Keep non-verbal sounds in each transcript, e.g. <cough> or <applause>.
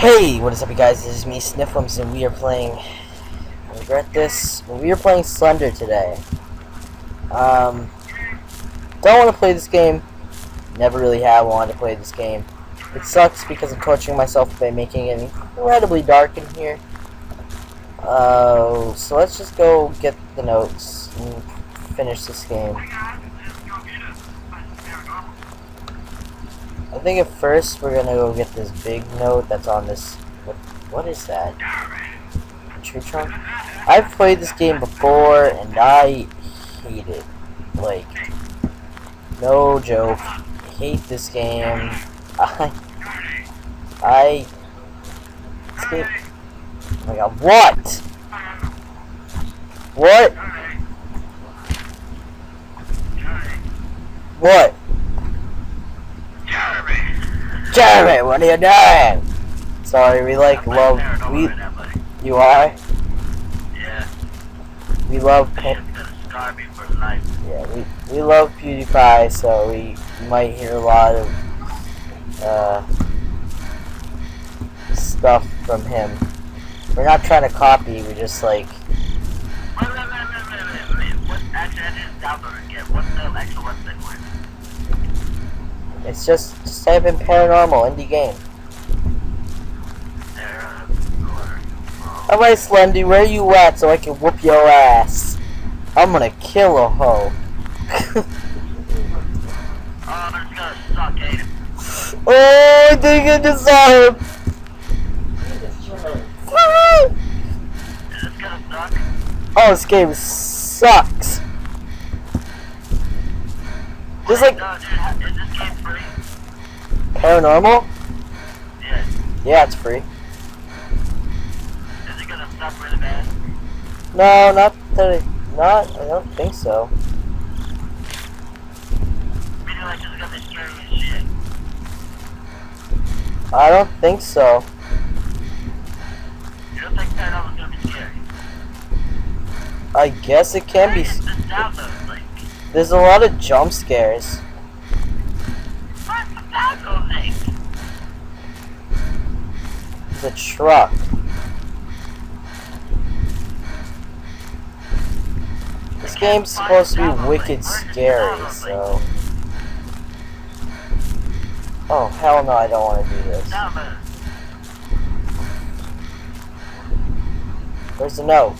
Hey, what is up you guys? This is me, Snifems, and we are playing... I regret this. We are playing Slender today. Um, don't want to play this game. Never really have wanted to play this game. It sucks because I'm torturing myself by making it incredibly dark in here. Uh, so let's just go get the notes and finish this game. I think at first we're gonna go get this big note that's on this. What, what is that? A tree trunk? I've played this game before and I hate it. Like, no joke. Hate this game. <laughs> I. I. Oh my god, what? What? What? Jeremy, what are you doing? Sorry, we like love we you are? Yeah, We love it's pa- gonna scar me for life. yeah, we we love PewDiePie, so we might hear a lot of uh stuff from him. We're not trying to copy, we're just like Wait, wait, wait, wait, wait, wait, wait. What? Actually, I didn't download it yet. What's the actual website for? It's just in paranormal indie game. Alright Slendy, where you at so I can whoop your ass? I'm gonna kill a hoe. <laughs> oh, I I just? <laughs> Oh, this game sucks. Just like No, dude, ha- is this game free? paranormal? Yeah. Yeah, it's free. Is it gonna suck really bad? No, not that. It, not. I don't think so. Meaning like, this is gonna be scary as shit. I don't think so. You don't think Paranormal's gonna be scary? I guess it can be. Why There's a lot of jump scares. what's the link? The truck. This game's supposed to be wicked scary, so. Oh hell no! I don't want to do this. Where's the note?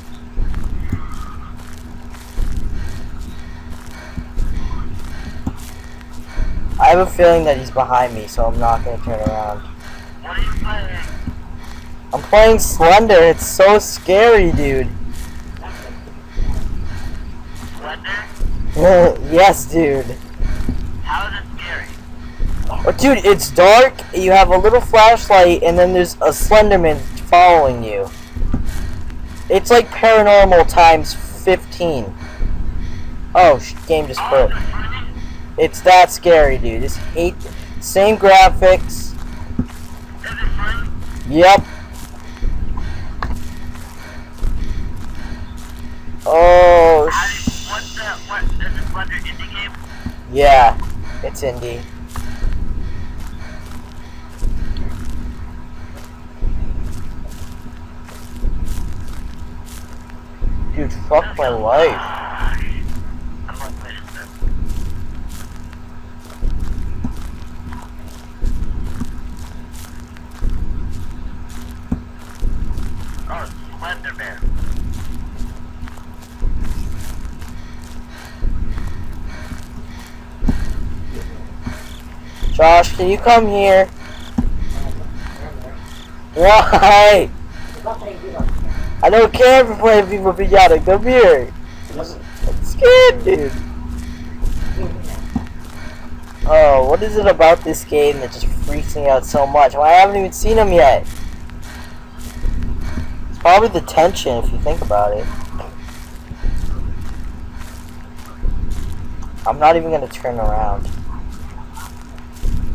I have a feeling that he's behind me, so I'm not gonna turn around. What are you playing? I'm playing Slender. It's so scary, dude. Slender? <laughs> yes, dude. How is it scary? Oh, dude, it's dark. You have a little flashlight, and then there's a Slenderman following you. It's like paranormal times 15. Oh, sh- game just Oh, broke. Is? It's that scary, dude. Just hate. Same graphics. Is? Yep. Oh, sh- What's the, what, is it Slender indie game? yeah. It's indie. Dude, fuck my life. I'm not playing this. Oh, Slender Man. Josh, can you come here? Why? I don't care for playing Viva Pinata. Come here. I'm scared, dude. Oh, what is it about this game that just freaks me out so much? Well, I haven't even seen him yet. It's probably the tension if you think about it. I'm not even gonna turn around.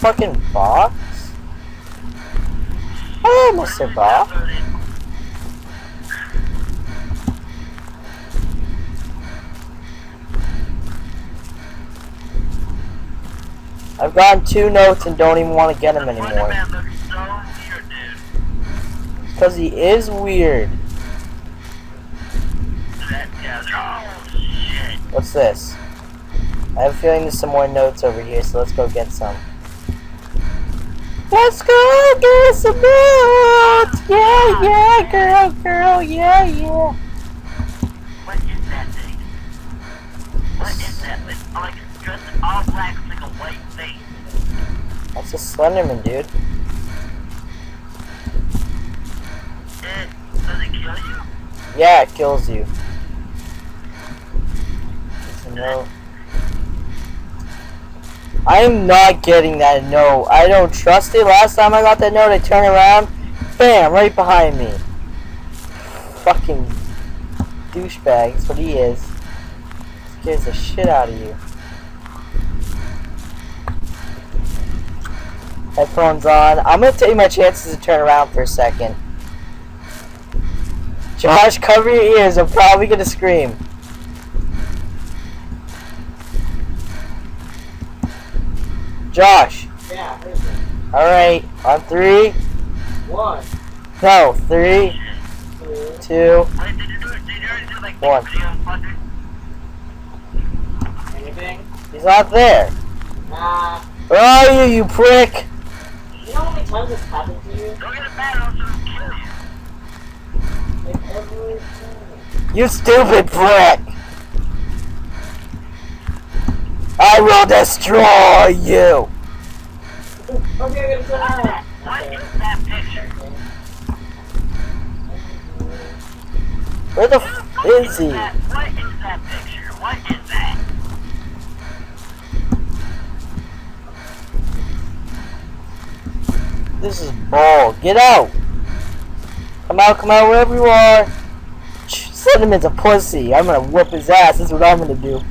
fucking box? Oh, Mr. Box. I've gotten two notes and don't even want to get them anymore. Slenderman looks so weird, dude. Because he is weird. That guy's shit. What's this? I have a feeling there's some more notes over here, so let's go get some. Let's go get some notes! Yeah, yeah, girl, girl, yeah, yeah. What is that thing? What is that thing? Oh, like it's dressed in all black with like a white face. That's a Slenderman, dude. It does it kill you? Yeah, it kills you. It's a note. I am not getting that note. I don't trust it. Last time I got that note, I turn around, bam, right behind me. Fucking douchebag. That's what he is. Scares the shit out of you. Headphones on. I'm gonna take my chances to turn around for a second. Josh, cover your ears. I'm probably gonna scream. Josh. Yeah. Alright. On three. One, No, three, two, two. Wait, did you do it? Did you already do like One. anything? He's not there. Nah. Where are you, you prick? You know how many times this happened to you? Don't get a bad also it'll kill you. Like every time. You stupid prick. I will destroy you. Where the f is he? What is that picture? What is that? This is bull. Get out. Come out, come out wherever you are. Slenderman's a pussy. I'm gonna whoop his ass. That's what I'm gonna do.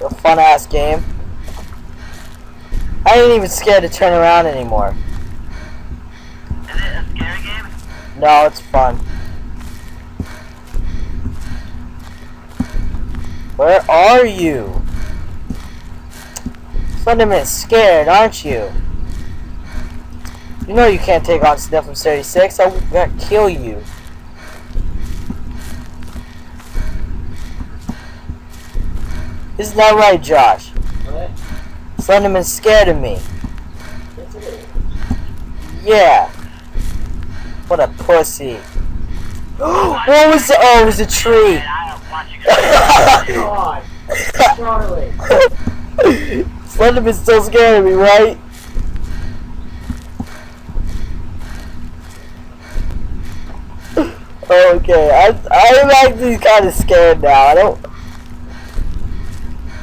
A fun ass game. I ain't even scared to turn around anymore. Is it a scary game? No, it's fun. Where are you? Slenderman's scared, aren't you? You know you can't take on Sniff from 36. I'm gonna kill you. Isn't that right, Josh? What? Slenderman's scared of me. It. Yeah. What a pussy. <gasps> what was the? Oh, it was a tree. Man, I am watching it. God. Charlie. Slenderman's still scared of me, right? <laughs> Okay, I, I'm actually kind of scared now. I don't.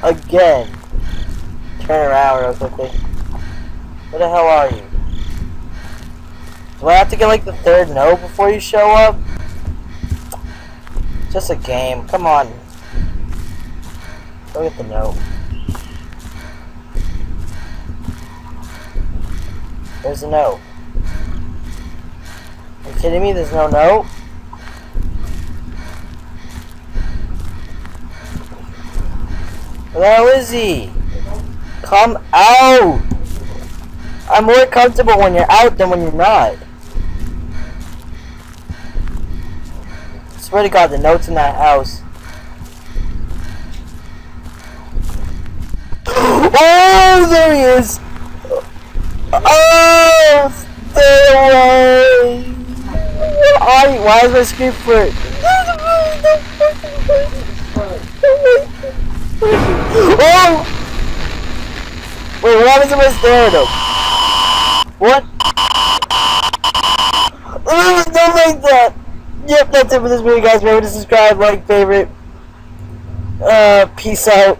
Again. Turn around real quickly. Where the hell are you? Do I have to get like the third note before you show up? Just a game. Come on. Go get the note. There's a note. Are you kidding me? There's no note? Where the he? Come out! I'm more comfortable when you're out than when you're not. swear to God, the note's in that house. <gasps> Oh, there he is! Oh, stay away! Why, why is my screen for <laughs> Oh! Wait, what happens if I stare at him? What? Don't like that! Yep, that's it for this video, guys. Remember to subscribe, like, favorite. Uh, peace out.